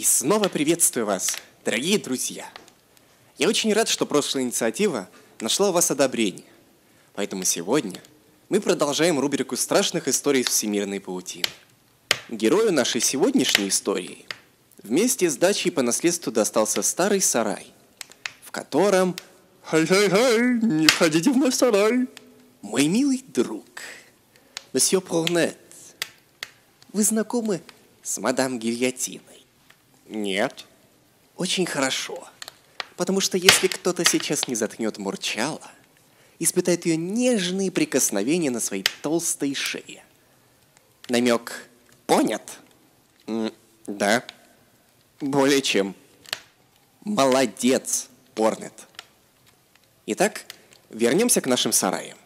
И снова приветствую вас, дорогие друзья. Я очень рад, что прошлая инициатива нашла у вас одобрение. Поэтому сегодня мы продолжаем рубрику страшных историй из всемирной паутины. Герою нашей сегодняшней истории вместе с дачей по наследству достался старый сарай, в котором... Хай-хай-хай, не входите в мой сарай. Мой милый друг, месье Прорнет, вы знакомы с мадам Гильотиной? Нет. Очень хорошо. Потому что если кто-то сейчас не заткнет Мурчала, испытает ее нежные прикосновения на своей толстой шее. Намек понят? М, Да. Более чем. Молодец, Орнет. Итак, вернемся к нашим сараям.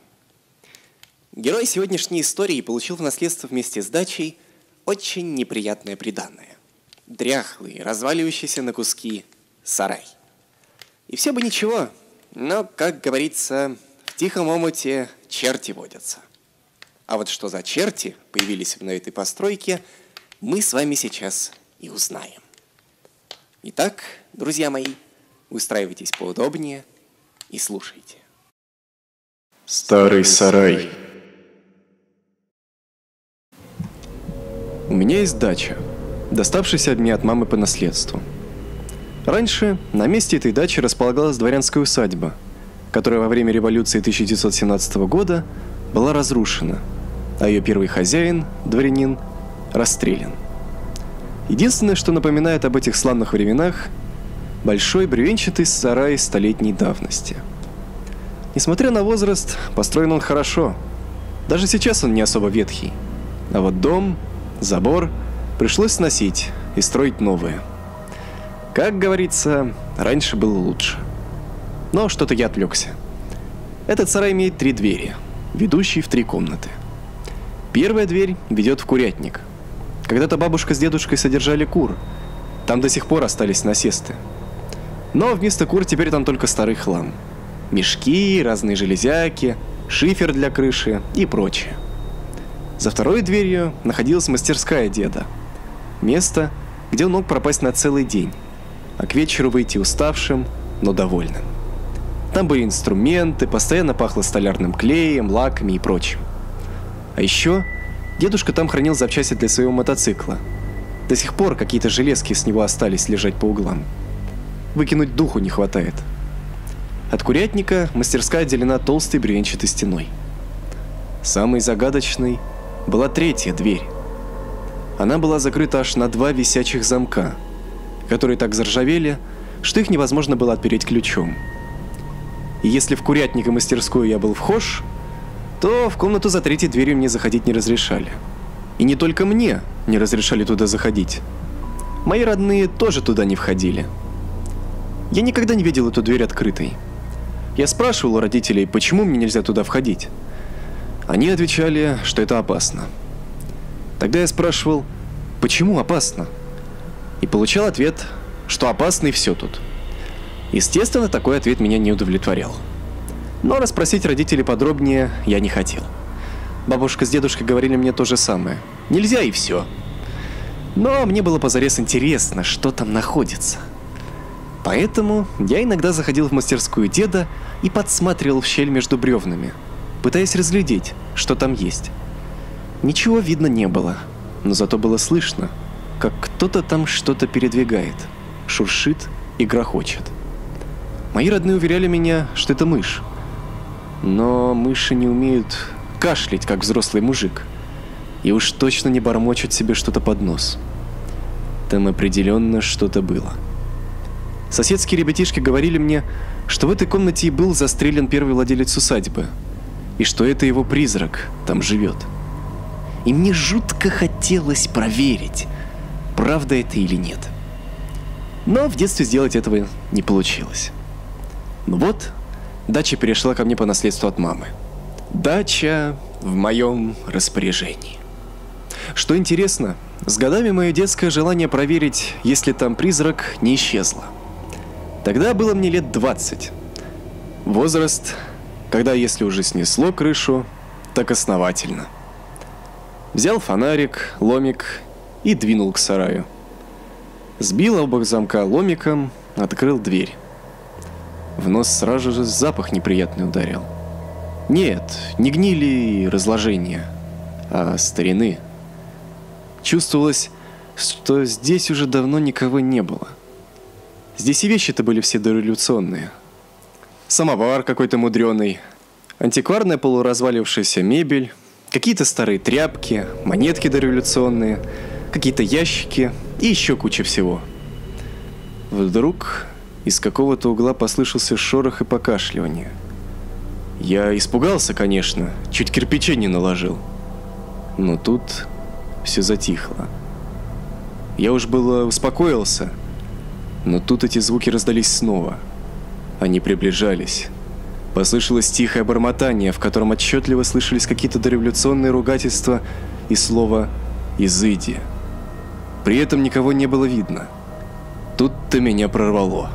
Герой сегодняшней истории получил в наследство вместе с дачей очень неприятное приданное. Дряхлый, разваливающийся на куски сарай. И все бы ничего, но, как говорится, в тихом омуте черти водятся. А вот что за черти появились на этой постройке, мы с вами сейчас и узнаем. Итак, друзья мои, устраивайтесь поудобнее и слушайте. Старый сарай. У меня есть дача, доставшаяся мне от мамы по наследству. Раньше на месте этой дачи располагалась дворянская усадьба, которая во время революции 1917 года была разрушена, а ее первый хозяин, дворянин, расстрелян. Единственное, что напоминает об этих славных временах – большой бревенчатый сарай столетней давности. Несмотря на возраст, построен он хорошо. Даже сейчас он не особо ветхий. А вот дом, забор пришлось сносить и строить новые. Как говорится, раньше было лучше. Но что-то я отвлекся. Этот сарай имеет три двери, ведущие в три комнаты. Первая дверь ведет в курятник. Когда-то бабушка с дедушкой содержали кур. Там до сих пор остались насесты. Но вместо кур теперь там только старый хлам. Мешки, разные железяки, шифер для крыши и прочее. За второй дверью находилась мастерская деда. Место, где он мог пропасть на целый день, а к вечеру выйти уставшим, но довольным. Там были инструменты, постоянно пахло столярным клеем, лаками и прочим. А еще дедушка там хранил запчасти для своего мотоцикла. До сих пор какие-то железки с него остались лежать по углам. Выкинуть духу не хватает. От курятника мастерская отделена толстой бревенчатой стеной. Самой загадочной была третья дверь. Она была закрыта аж на два висячих замка, которые так заржавели, что их невозможно было отпереть ключом. И если в курятник и мастерскую я был вхож, то в комнату за третьей дверью мне заходить не разрешали. И не только мне не разрешали туда заходить. Мои родные тоже туда не входили. Я никогда не видел эту дверь открытой. Я спрашивал у родителей, почему мне нельзя туда входить. Они отвечали, что это опасно. Тогда я спрашивал, почему опасно? И получал ответ, что опасно и все тут. Естественно, такой ответ меня не удовлетворял. Но расспросить родителей подробнее я не хотел. Бабушка с дедушкой говорили мне то же самое. Нельзя и все. Но мне было позарез интересно, что там находится. Поэтому я иногда заходил в мастерскую деда и подсматривал в щель между бревнами, пытаясь разглядеть, что там есть. Ничего видно не было, но зато было слышно, как кто-то там что-то передвигает, шуршит и грохочет. Мои родные уверяли меня, что это мышь. Но мыши не умеют кашлять, как взрослый мужик. И уж точно не бормочут себе что-то под нос. Там определенно что-то было. Соседские ребятишки говорили мне, что в этой комнате и был застрелен первый владелец усадьбы, и что это его призрак там живет. И мне жутко хотелось проверить, правда это или нет. Но в детстве сделать этого не получилось. Ну вот, дача перешла ко мне по наследству от мамы. Дача в моем распоряжении. Что интересно, с годами мое детское желание проверить, есть ли там призрак, не исчезло. Тогда было мне лет 20. Возраст, когда если уже снесло крышу, так основательно. Взял фонарик, ломик и двинул к сараю. Сбил обох замка ломиком, открыл дверь. В нос сразу же запах неприятный ударил. Нет, не гнили и разложения, а старины. Чувствовалось, что здесь уже давно никого не было. Здесь и вещи-то были все дореволюционные. Самовар какой-то мудреный, антикварная полуразвалившаяся мебель, какие-то старые тряпки, монетки дореволюционные, какие-то ящики и еще куча всего. Вдруг из какого-то угла послышался шорох и покашливание. Я испугался, конечно, чуть кирпичей не наложил. Но тут все затихло. Я уж было успокоился, но тут эти звуки раздались снова. Они приближались. Послышалось тихое бормотание, в котором отчетливо слышались какие-то дореволюционные ругательства и слово «изыди». При этом никого не было видно. Тут-то меня прорвало.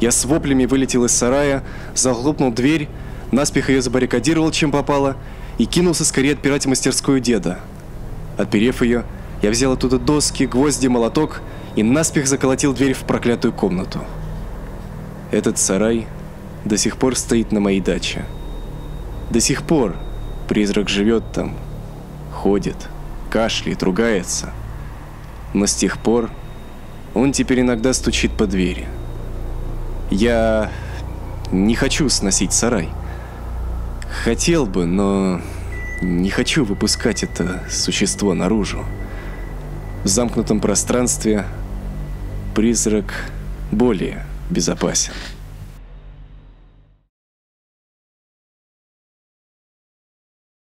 Я с воплями вылетел из сарая, захлопнул дверь, наспех ее забаррикадировал, чем попало, и кинулся скорее отпирать мастерскую деда. Отперев ее, я взял оттуда доски, гвозди, молоток и наспех заколотил дверь в проклятую комнату. Этот сарай до сих пор стоит на моей даче. До сих пор призрак живет там, ходит, кашляет, ругается. Но с тех пор он теперь иногда стучит по двери. Я не хочу сносить сарай. Хотел бы, но не хочу выпускать это существо наружу. В замкнутом пространстве призрак более безопасен.